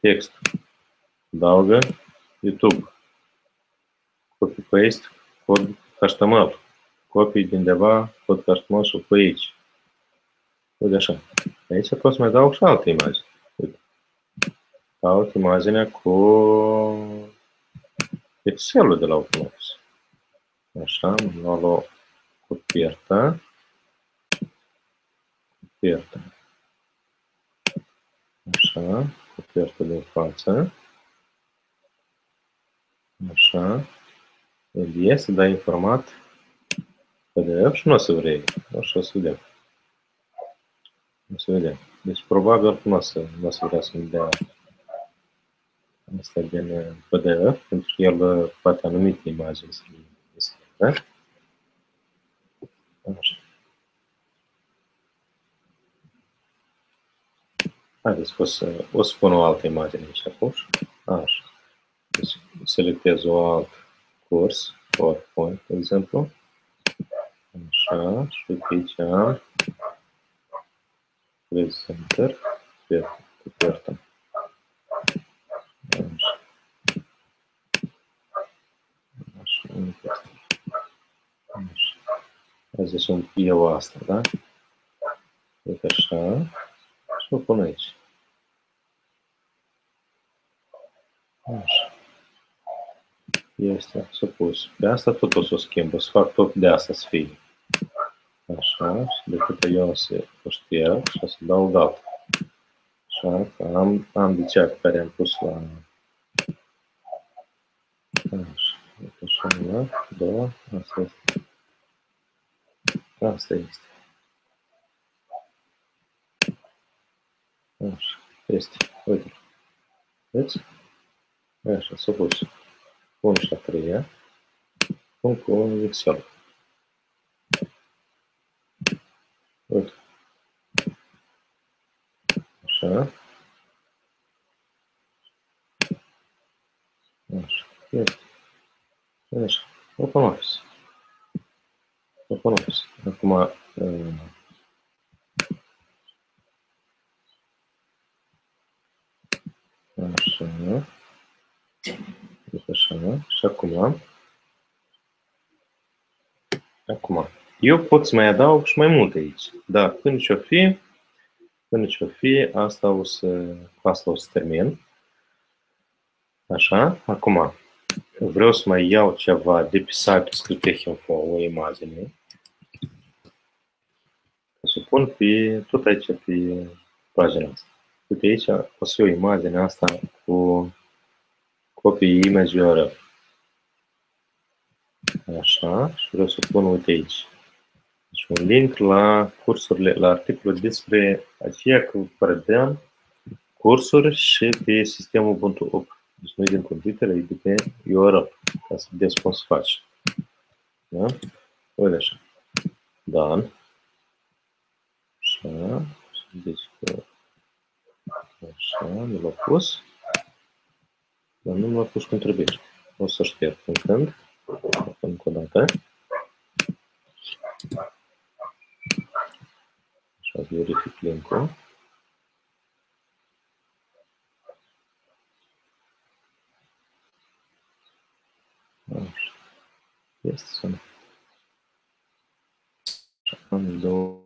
text. Adaugă YouTube. Copy-paste cod HTML. Copii din undeva cod HTML și pe aici. Uite așa. Aici pot să mai dau și alte imagini. Uite. Dau imaginea cu Excel-ul de la OpenOffice. Așa, mă luau copierta. Copierta. Așa, copierta din față. Așa. El este, dar informat PDF și nu o să vrei. Așa o să vedem. O să vedem. Deci probabil nu o să, nu o să vrea să-mi dea asta din PDF, pentru că el poate anumite imagini să le da? Așa. Haideți, o să, o să pun o altă imagine aici acum. Așa. Deci selectez o alt curs, PowerPoint, de exemplu. Așa, și uite aici am Presenter, Coperta. Așa. Așa, uite asta. Așa. Azi sunt eu asta, da? Uite așa. Și o pun aici. Așa. Este, s-a pus. De asta tot o să o schimb, o să fac tot de asta să fie. Așa, și de câte eu o să o știu și o să dau gata. Așa, că am, am de cea pe care am pus la... Așa, uite așa, una, două, asta este. Asta este. Așa, este, uite. Vedeți? Așa, s-a pus. Pun și a treia. Pun cu un Excel. Uite. Așa. Așa. Este. Așa. Open Office. Open Office. Acum, uh, Așa. Deci așa. Și acum. Acum. Eu pot să mai adaug și mai mult aici. Da, până ce o fi, până ce o fi, asta o să, asta o să termin. Așa. Acum. Vreau să mai iau ceva de pe site scris Info, o imagine. Să pun pe, tot aici pe pagina asta. Uite aici o să iau imaginea asta cu copy image URL. Așa, și vreau să pun, uite aici. Deci un link la cursurile, la articolul despre aceea că predăm cursuri și pe sistemul Ubuntu 8 Deci noi din computer îi pe URL ca să vedeți cum să faci. Da? Uite așa. Done. Așa. Deci că așa, mi l-a pus. Dar nu m-a pus cum trebuie. O să șterg în când. Încă o dată. Așa, verific link-ul. Așa. Este sau nu? Așa,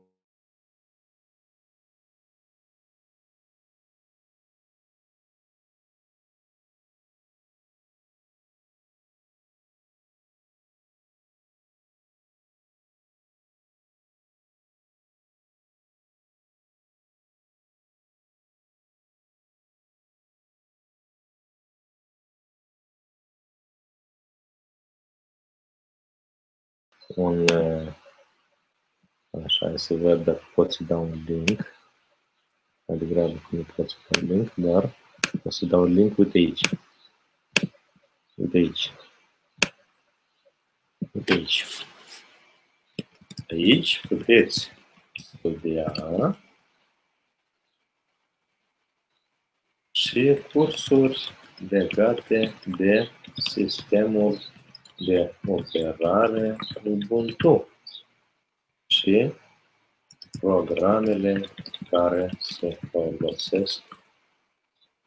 un uh, așa, să văd dacă pot să dau un link. Mai degrabă că nu pot să dau link, dar o să dau link, uite aici. Uite aici. Uite aici. Aici puteți studia și cursuri legate de sistemul de operare Ubuntu și programele care se folosesc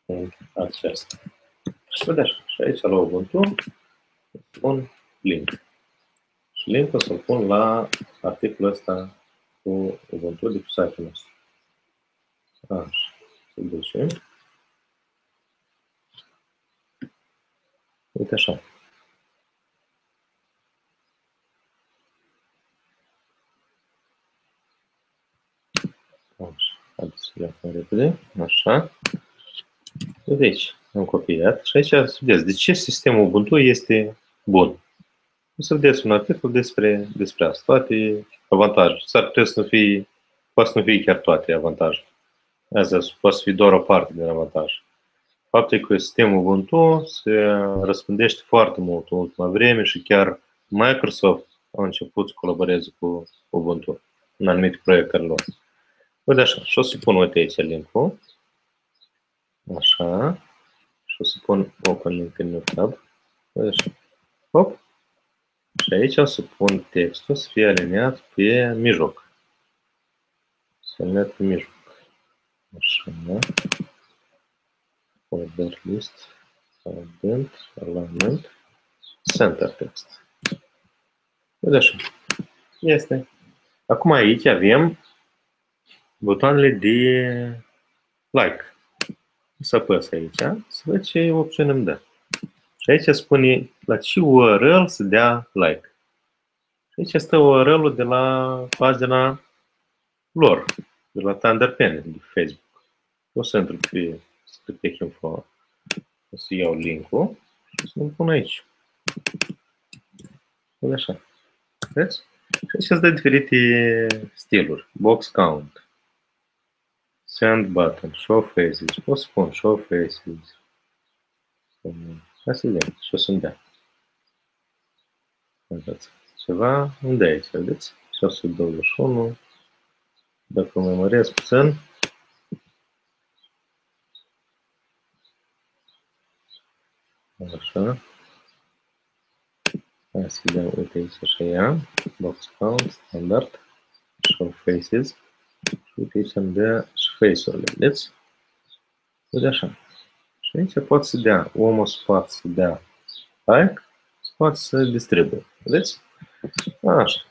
în acesta. Vedeți, și aici la Ubuntu un link. Și link o să-l pun la articolul ăsta cu Ubuntu de pe site-ul nostru. Așa, să ducem. Uite așa. Așa, haideți să iau mai repede. Așa. Deci, am copiat și aici să vedeți de ce sistemul Ubuntu este bun. O să vedeți un articol despre, despre asta, toate avantaje. S-ar putea să nu fie, poate să nu fie chiar toate avantaje. Asta poate să fie doar o parte din avantaj. Faptul că sistemul Ubuntu se răspândește foarte mult în ultima vreme și chiar Microsoft a început să colaboreze cu Ubuntu în anumite proiecte lor. Uite așa, și o să pun, uite aici link-ul. Așa. Și o să pun open link în new tab. Uite așa. Hop. Și aici o să pun textul să fie aliniat pe mijloc. Să aliniat pe mijloc. Așa. Order list. Alignment. Alignment. Center text. Uite așa. Este. Acum aici avem butoanele de like. Să apăs aici, să văd ce opțiune îmi dă. Și aici spune la ce URL să dea like. Și aici stă URL-ul de la pagina lor, de la Thunderpen, de Facebook. O să intru pe Scriptech Info, o să iau link-ul și să-l pun aici. Așa. Vedeți? Și aici îți dă diferite stiluri. Box count. Send button, show faces. Poți să spun show faces. Hai să vedem ce o să-mi dea. Vedeți? Ceva unde aici, vedeți? 621. Dacă mă măresc puțin, Așa. Hai să vedem, uite aici așa ea. Box count, standard, show faces. Și uite aici îmi dea și face-urile, vedeți? Uite așa. Și aici pot să dea, omul să poate să dea like, să poate să distribuie, vedeți? Așa.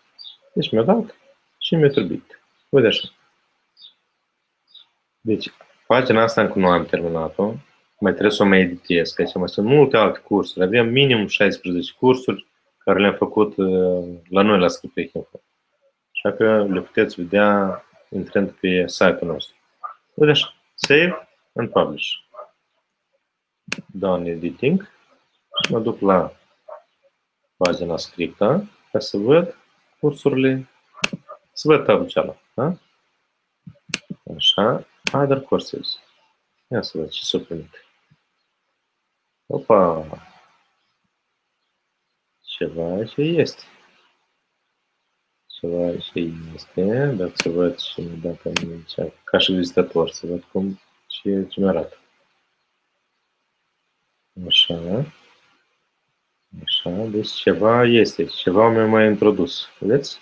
Deci mi-a dat și mi-a trebuit. Uite așa. Deci, pagina asta încă nu am terminat-o. Mai trebuie să o mai editez, că aici mai sunt multe alte cursuri. Avem minim 16 cursuri care le-am făcut uh, la noi la Scriptech Info. Așa că le puteți vedea intrând pe site-ul nostru. Uite așa, save and publish. Dau în editing și mă duc la pagina scriptă ca să văd cursurile, să văd tabul cealaltă. Da? Așa, other courses. Ia să văd ce s-a primit. Opa! Ceva ce este. Ceva ce este. Dacă să văd și dacă am ca și vizitator, să văd cum ce, ce mi arată. Așa. Așa, deci ceva este, ceva mi-a mai introdus. Vedeți?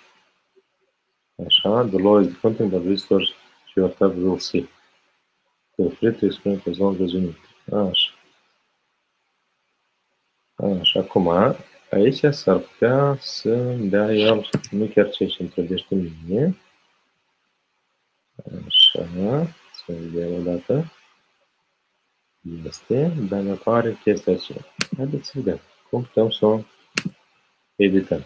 Așa, the law is the content that visitors to your tab will see. Feel free to explain as long as you need. Așa. Așa, acum, aici s-ar putea să dea el, nu chiar ce își întrebește mine. Așa, să vedem o dată. Este, dar ne apare chestia aceea. Haideți să vedem cum putem să o edităm.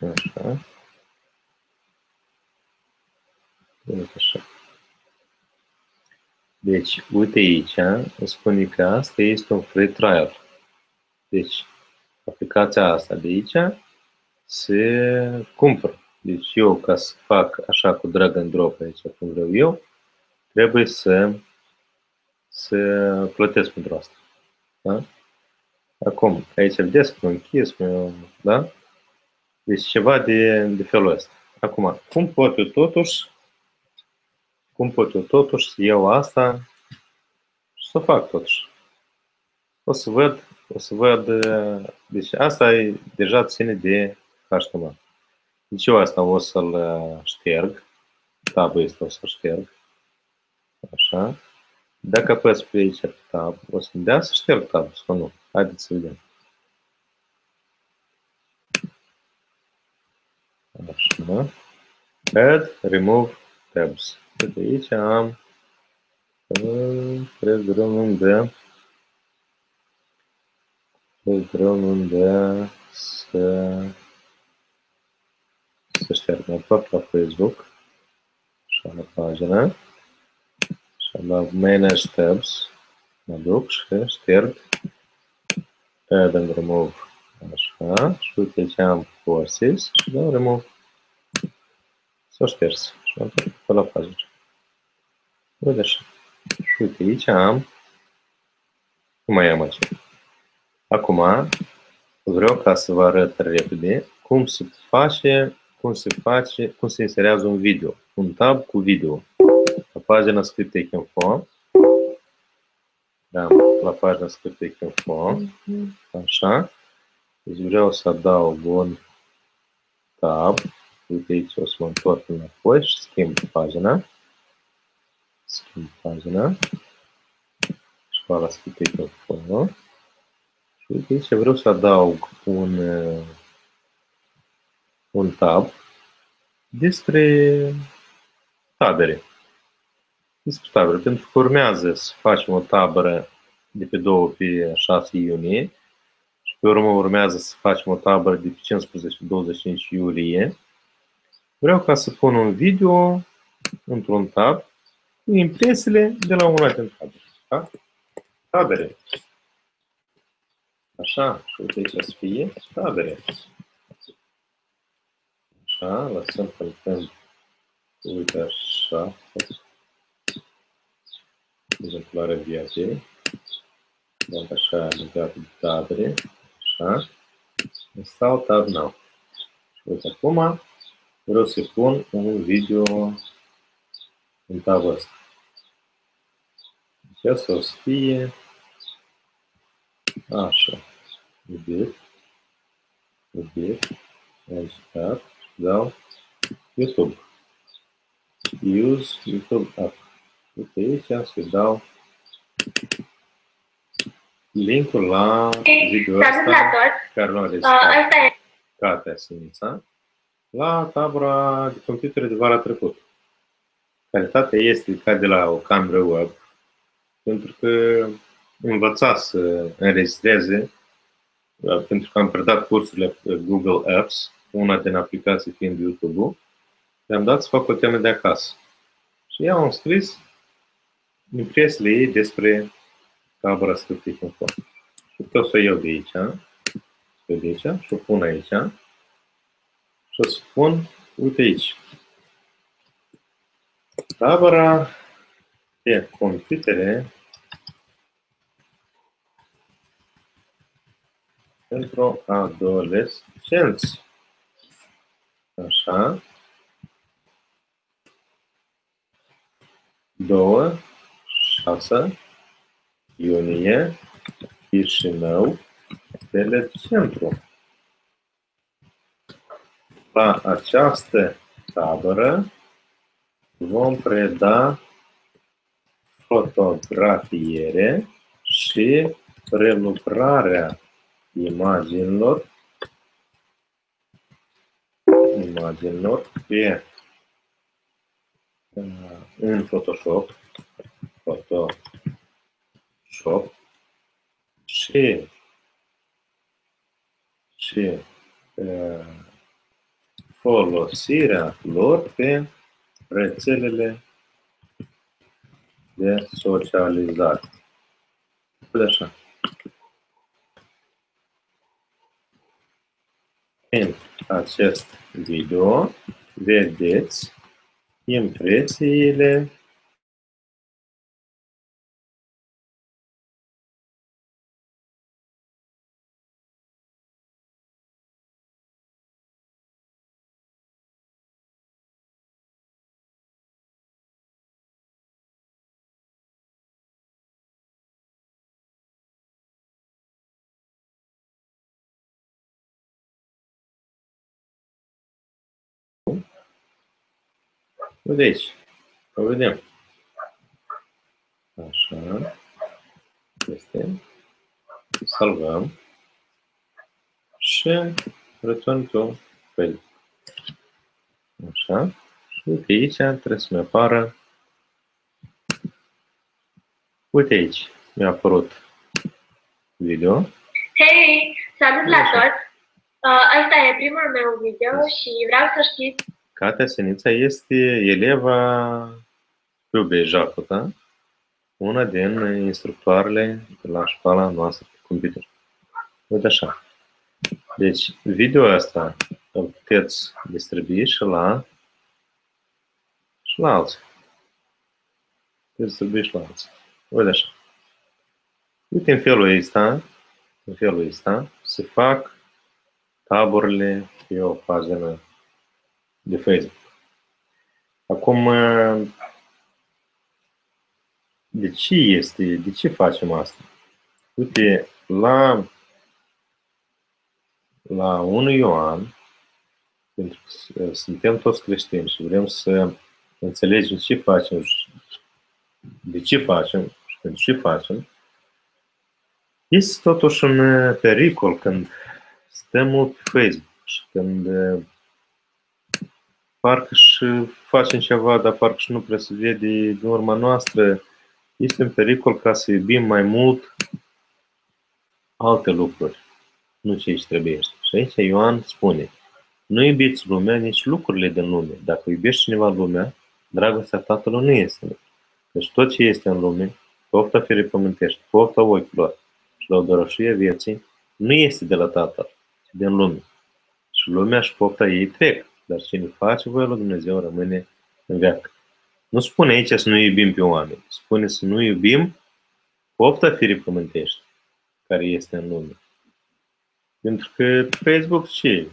Așa. Uite așa. Deci, uite aici, îmi spune că asta este un free trial. Deci, aplicația asta de aici se cumpără. Deci eu, ca să fac așa cu drag and drop aici, cum vreau eu, trebuie să, să plătesc pentru asta. Da? Acum, aici vedeți că închis, da? Deci ceva de, de felul ăsta. Acum, cum pot eu totuși, cum pot eu totuși să iau asta și să fac totuși? O să văd, o să văd, deci asta e deja ține de HTML. Deci eu asta o să-l șterg, tabul ăsta o să-l șterg, așa. Dacă apăs pe aici pe tab, o să-mi dea să șterg tabul sau nu. Haideți să vedem. Așa. Add, remove tabs. De aici am cred greu unde cred greu unde să să șterg. Mă tot la Facebook. Așa la pagina. Și la Manage Tabs. Mă duc și șterg add and remove. Așa. Și uite aici am courses și dau remove. S-a șters. Și am trecut pe la pagină. Uite așa. Și uite aici am cum mai am aici. Acum vreau ca să vă arăt repede cum se face, cum se face, cum se inserează un video. Un tab cu video. La pagina Scriptec Info da, la pagina Scriptec Info. Așa. Deci vreau să adaug un tab. Uite aici o să mă întorc înapoi și schimb pagina. Schimb pagina. Și la Scriptec Info. Și uite aici vreau să adaug un, un tab despre tabere despre tabără, pentru că urmează să facem o tabără de pe 2 pe 6 iunie și pe urmă urmează să facem o tabără de pe 15 pe 25 iulie. Vreau ca să pun un video într-un tab cu impresiile de la una din tabere. Da? Tabere. Așa, și uite aici să fie tabere. Așa, lăsăm pe uite așa, exemplare viaței. Dăm așa legat de tabere. Așa. Install tab now. Și uite acum vreau să pun un video în tabul ăsta. Deci asta o să fie așa. Edit. Edit. Aici tab. Dau YouTube. Use YouTube app. Uite aici să dau linkul la video ăsta care l-am înregistrat ca Sinința la tabra de computere de vara trecut. Calitatea este ca de la o cameră web pentru că învăța să înregistreze pentru că am predat cursurile pe Google Apps, una din aplicații fiind YouTube-ul, le-am dat să fac o temă de acasă. Și eu am scris impresiile ei despre tabăra scriptic info. Și pot să o iau de aici, de aici și o pun aici și o să pun, uite aici, tabăra de computere pentru adolescenți. Așa. Două, șase, iunie, Chișinău, telecentru. La această tabără vom preda fotografiere și prelucrarea imaginilor imaginilor pe în Photoshop Photoshop și și uh, folosirea lor pe rețelele de socializare. Așa. În acest video vedeți impresiile Uite aici. O vedem. Așa. Este. Salvăm. Și return to fail. Așa. Și uite aici trebuie să-mi apară. Uite aici. Mi-a apărut video. Hei, salut la toți! Uh, Asta e primul meu video și vreau să știți Katea Senița este eleva Iube Jacota, una din instructoarele de la școala noastră de computer. Uite așa. Deci, video asta îl puteți distribui și la și la alții. Puteți distribui și la alții. Uite așa. Uite în felul ăsta, în felul ăsta, se fac taburile pe o pagină de Facebook. Acum, de ce este, de ce facem asta? Uite, la, la 1 Ioan, pentru că suntem toți creștini și vrem să înțelegem ce facem, de ce facem și pentru ce facem, este totuși un pericol când stăm mult pe Facebook și când parcă și facem ceva, dar parcă și nu prea se vede din urma noastră, este un pericol ca să iubim mai mult alte lucruri, nu ce își trebuie. Și aici Ioan spune, nu iubiți lumea, nici lucrurile din lume. Dacă iubești cineva lumea, dragostea Tatălui nu este. Deci tot ce este în lume, pofta firii pământești, pofta ochilor și lăudărășia vieții, nu este de la Tatăl, ci din lume. Și lumea și pofta ei trec dar cine face voia lui Dumnezeu rămâne în veac. Nu spune aici să nu iubim pe oameni, spune să nu iubim pofta firii pământești care este în lume. Pentru că Facebook ce?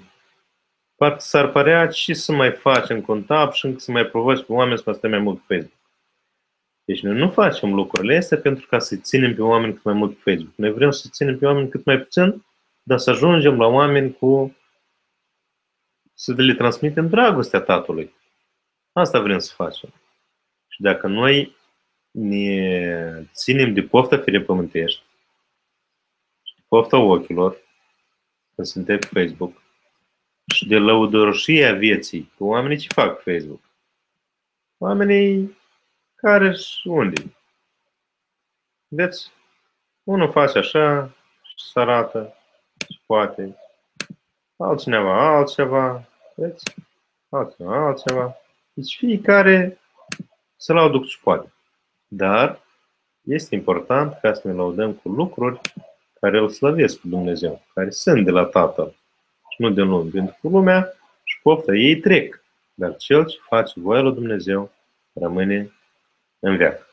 Parcă s-ar părea ce să mai facem contabil și încă să mai provoci pe oameni să mai stăm mai mult pe Facebook. Deci noi nu facem lucrurile astea pentru ca să ținem pe oameni cât mai mult pe Facebook. Noi vrem să ținem pe oameni cât mai puțin, dar să ajungem la oameni cu să le transmitem dragostea Tatălui. Asta vrem să facem. Și dacă noi ne ținem de pofta firii pământești, de pofta ochilor, când suntem pe Facebook, și de lăudăroșia vieții, cu oamenii ce fac pe Facebook. Oamenii care și unde. Vedeți? Unul face așa și se arată și poate. Altcineva altceva, Vedeți? Altceva, altceva. Deci fiecare să laudă ce poate. Dar este important ca să ne laudăm cu lucruri care îl slăvesc pe Dumnezeu, care sunt de la Tatăl și nu de lume. Pentru că lumea și pofta ei trec, dar cel ce face voia lui Dumnezeu rămâne în veac.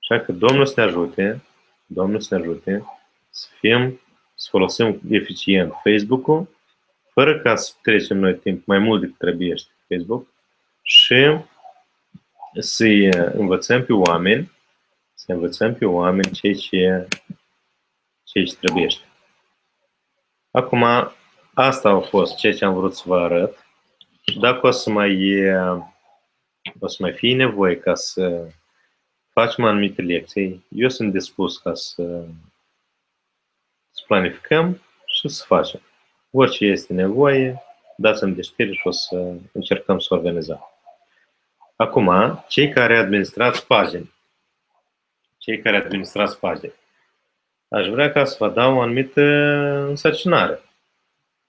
Așa că Domnul să ne ajute, Domnul să ne ajute să fim, să folosim eficient Facebook-ul, fără ca să trecem noi timp mai mult decât trebuie pe Facebook și să-i învățăm pe oameni, să învățăm pe oameni ceea ce, ceea ce trebuie. Acum, asta a fost ceea ce am vrut să vă arăt. Și dacă o să mai, o să mai fie nevoie ca să facem anumite lecții, eu sunt dispus ca să, să planificăm și să facem. Orice este nevoie, dați-mi de știri și o să încercăm să organizăm. Acum, cei care administrați pagini, cei care administrați pagini, aș vrea ca să vă dau o anumită însărcinare.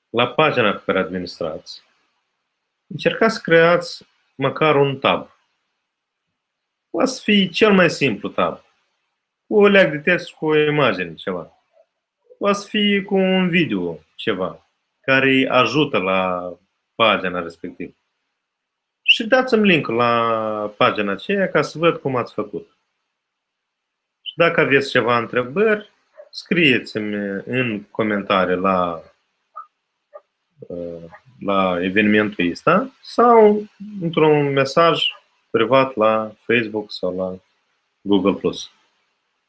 La pagina pe care administrați, încercați să creați măcar un tab. Poate să fie cel mai simplu tab. Cu o leac de text cu o imagine, ceva. Poate să fie cu un video, ceva, care îi ajută la pagina respectivă. Și dați-mi link la pagina aceea ca să văd cum ați făcut. Și dacă aveți ceva întrebări, scrieți-mi în comentarii la, uh, la evenimentul ăsta sau într-un mesaj privat la Facebook sau la Google+.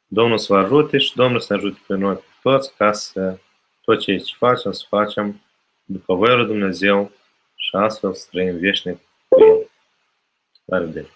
Domnul să vă ajute și Domnul să ne ajute pe noi toți ca să tot ce facem, să facem după voia lui Dumnezeu și astfel să trăim veșnic cu El. La revedere!